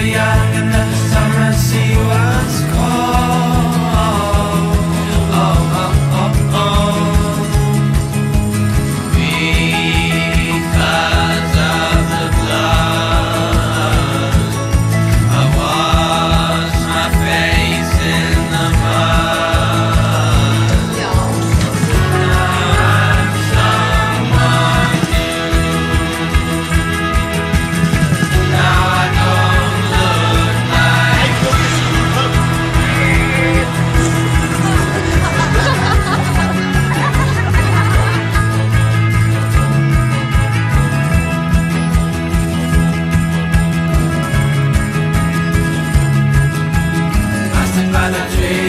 Yeah. The tree.